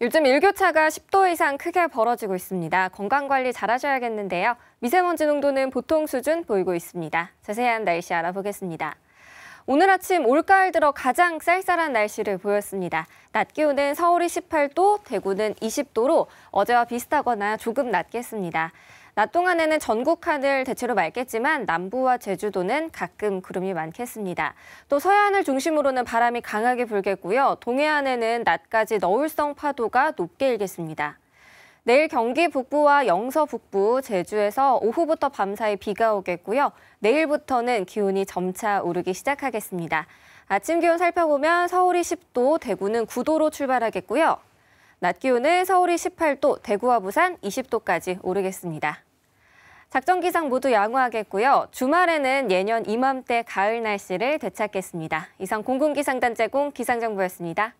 요즘 일교차가 10도 이상 크게 벌어지고 있습니다. 건강관리 잘하셔야겠는데요. 미세먼지 농도는 보통 수준 보이고 있습니다. 자세한 날씨 알아보겠습니다. 오늘 아침 올가을 들어 가장 쌀쌀한 날씨를 보였습니다. 낮 기온은 서울이 18도, 대구는 20도로 어제와 비슷하거나 조금 낮겠습니다. 낮 동안에는 전국 하늘 대체로 맑겠지만 남부와 제주도는 가끔 구름이 많겠습니다. 또 서해안을 중심으로는 바람이 강하게 불겠고요. 동해안에는 낮까지 너울성 파도가 높게 일겠습니다. 내일 경기 북부와 영서 북부, 제주에서 오후부터 밤사이 비가 오겠고요. 내일부터는 기온이 점차 오르기 시작하겠습니다. 아침 기온 살펴보면 서울이 10도, 대구는 9도로 출발하겠고요. 낮 기온은 서울이 18도, 대구와 부산 20도까지 오르겠습니다. 작전 기상 모두 양호하겠고요. 주말에는 예년 이맘때 가을 날씨를 되찾겠습니다. 이상 공군기상단 제공 기상정보였습니다.